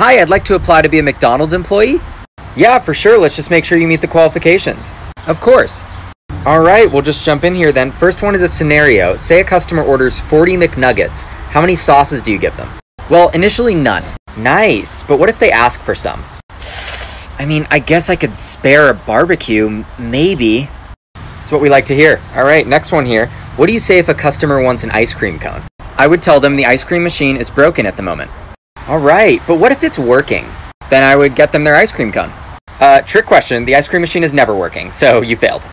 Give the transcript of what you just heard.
Hi, I'd like to apply to be a McDonald's employee. Yeah, for sure. Let's just make sure you meet the qualifications. Of course. All right, we'll just jump in here then. First one is a scenario. Say a customer orders 40 McNuggets. How many sauces do you give them? Well, initially none. Nice, but what if they ask for some? I mean, I guess I could spare a barbecue, maybe. That's what we like to hear. All right, next one here. What do you say if a customer wants an ice cream cone? I would tell them the ice cream machine is broken at the moment. All right, but what if it's working? Then I would get them their ice cream cone. Uh, trick question. The ice cream machine is never working, so you failed.